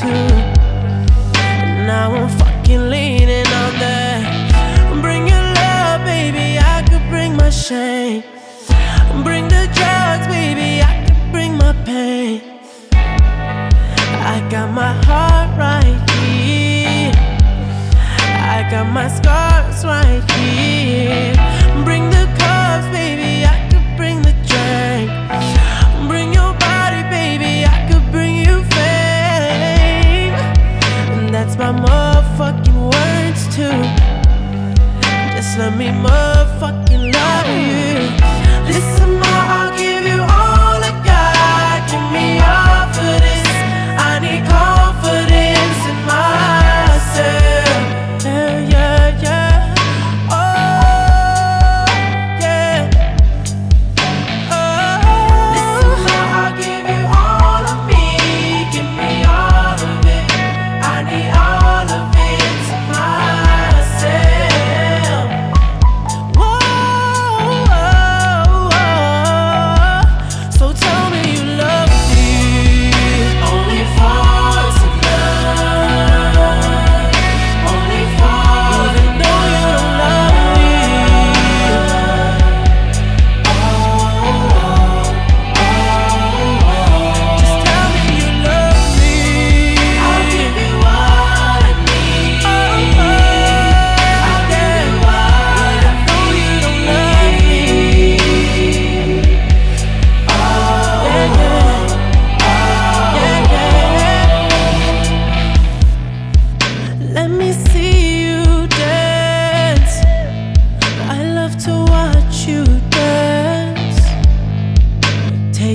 to. And now I'm fucking leaning on that Bring your love, baby, I could bring my shame. Bring the drugs, baby, I could bring my pain. I got my heart right here. I got my scars right here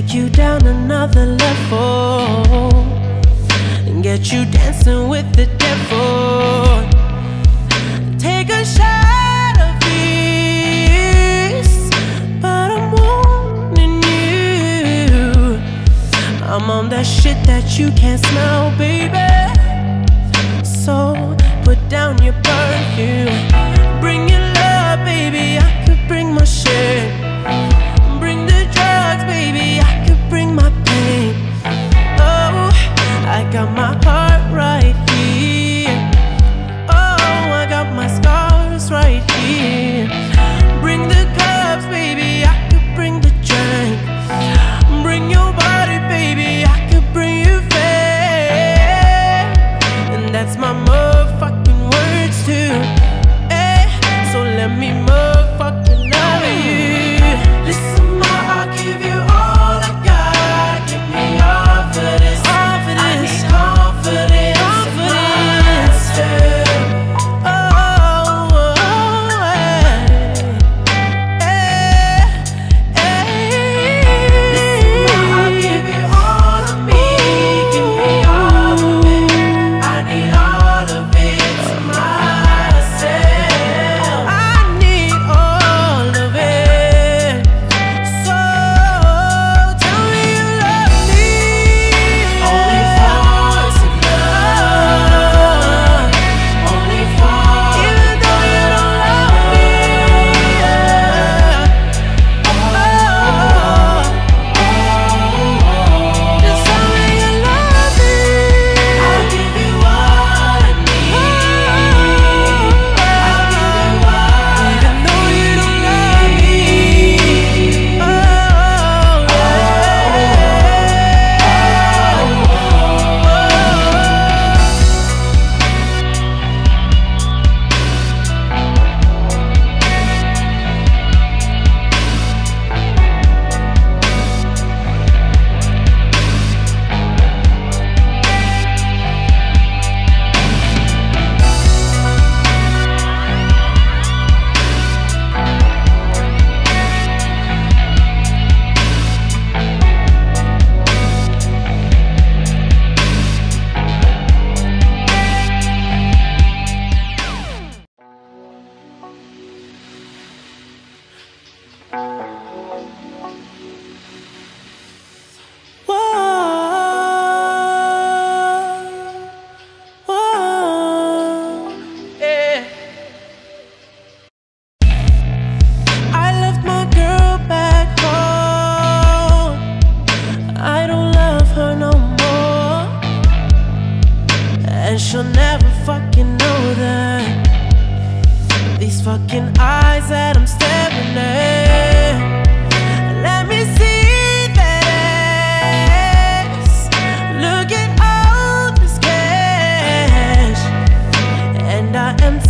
take you down another level and get you dancing with the devil. Take a shot of this, but I'm warning you. I'm on that shit that you can't smell, baby. So put down your perfume, bring your love, baby. I could bring my shit. got my heart.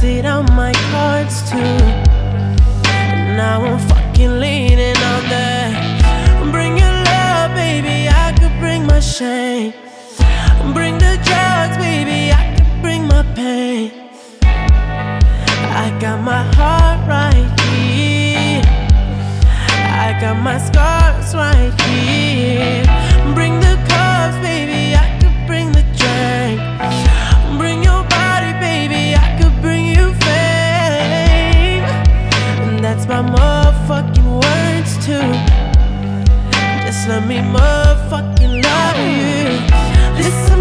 did out my cards too. And now I'm fucking leaning on that. Bring your love, baby, I could bring my shame. Bring the drugs, baby, I could bring my pain. I got my heart right here. I got my scars right here. Let me motherfucking love you. Listen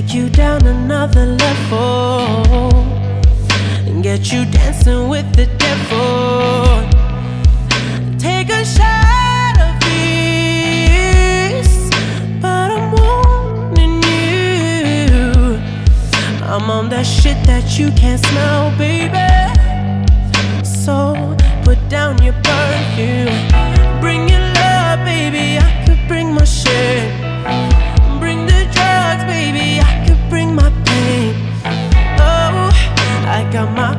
take you down another level and get you dancing with the devil. Take a shot of this, but I'm warning you. I'm on that shit that you can't smell, baby. So put down your perfume, bring it. got my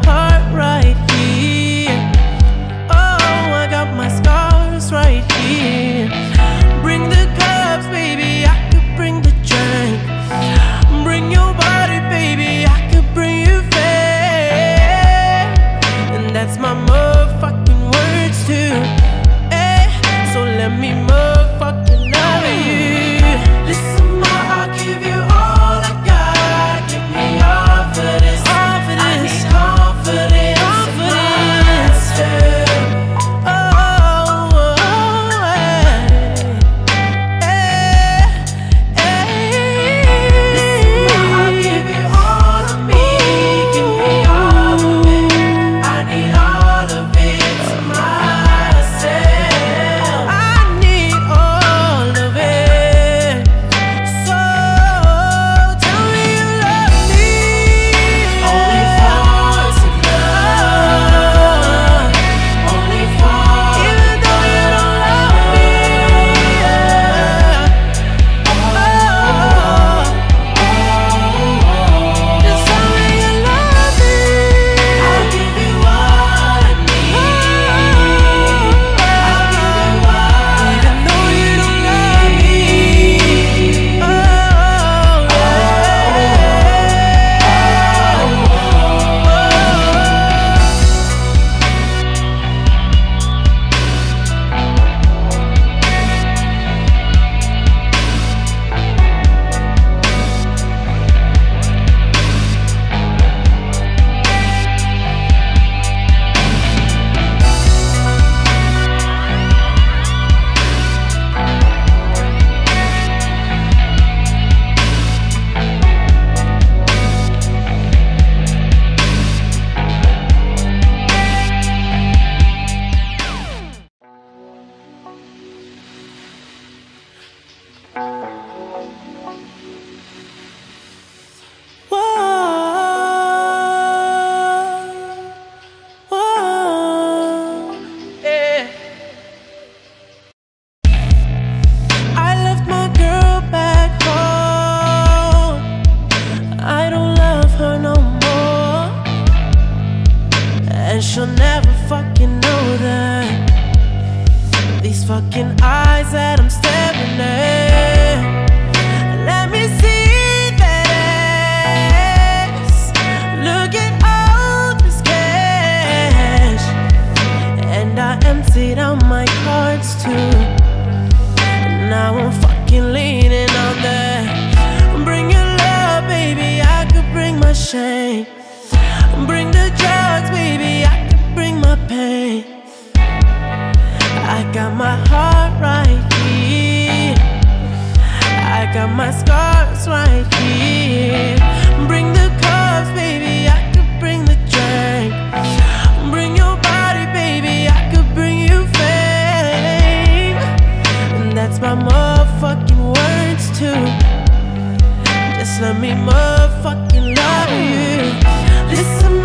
let me motherfucking love you. Listen.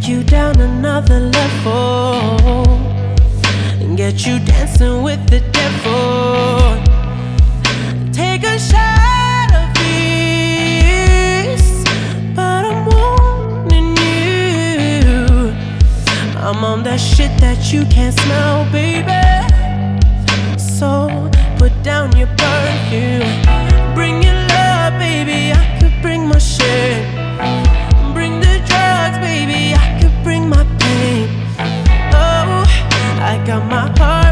take you down another level and get you dancing with the devil. Take a shot of this, but I'm warning you. I'm on that shit that you can't smell, baby. So put down your perfume, bring your love, baby. I could bring my shit. got my heart.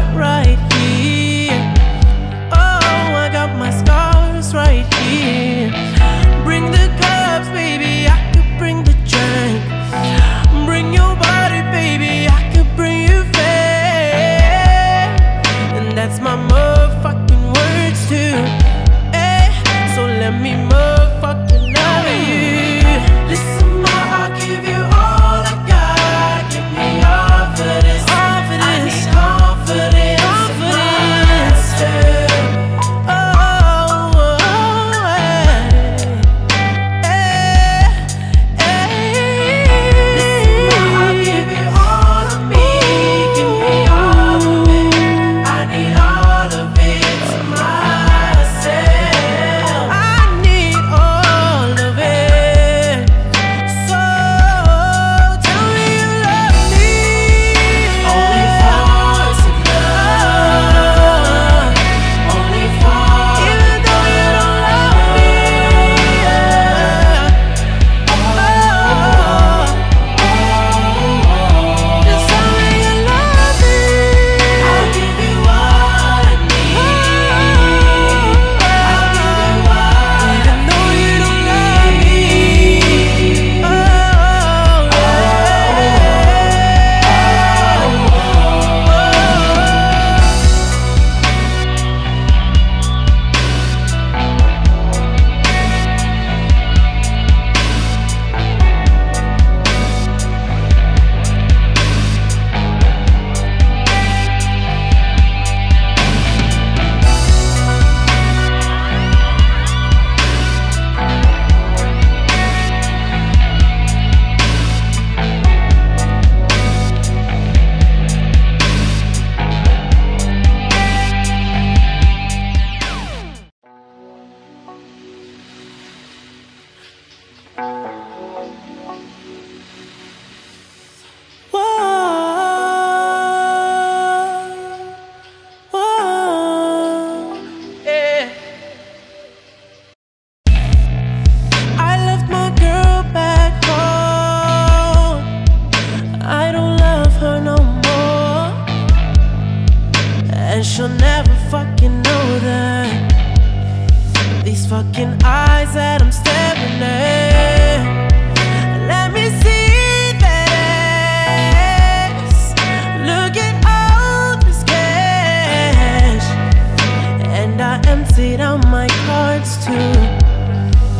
Too.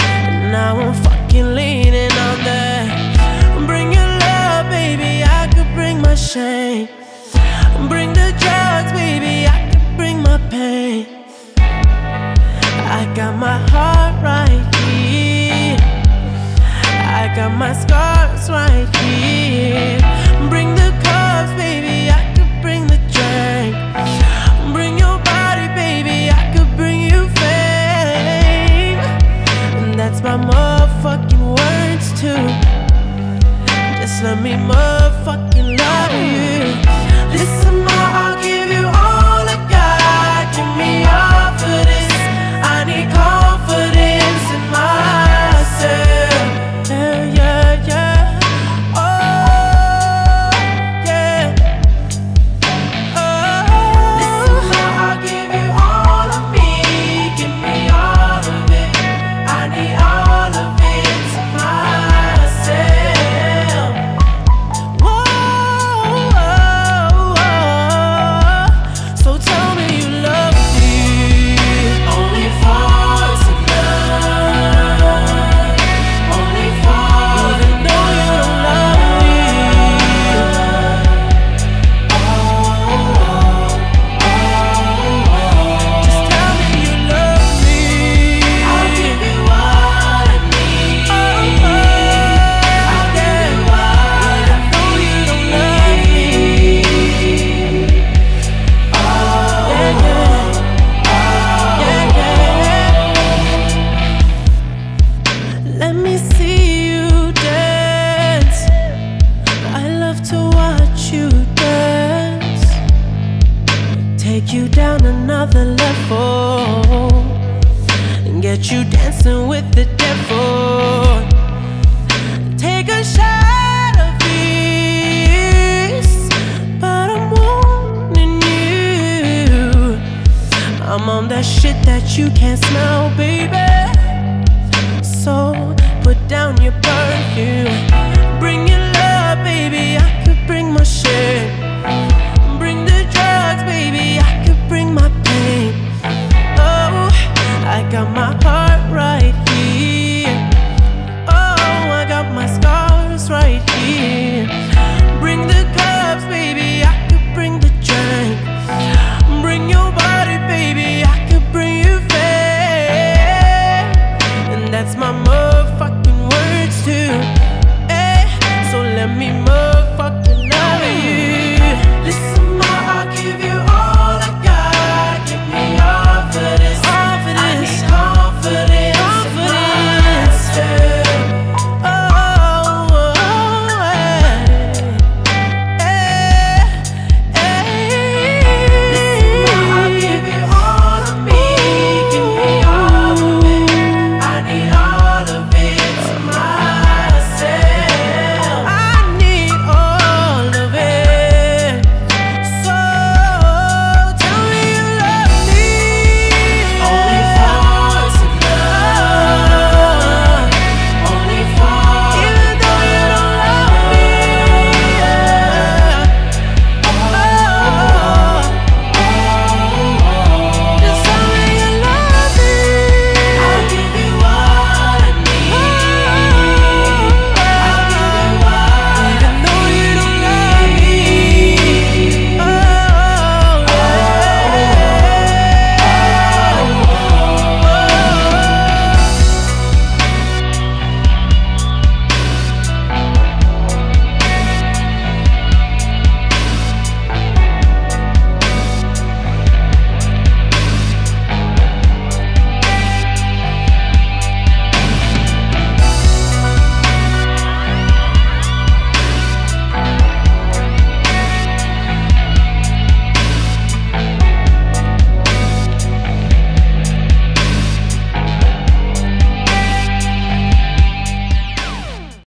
And now I'm fucking leaning on that. Bring your love, baby, I could bring my shame. Bring the drugs, baby, I could bring my pain. I got my heart right here. I got my scars right here. Let me motherfucking love you. Listen, take you down another level and get you dancing with the devil. Take a shot of this, but I'm warning you. I'm on that shit that you can't smell, baby. So put down your perfume, bring your got my heart right here. Oh, I got my scars right here.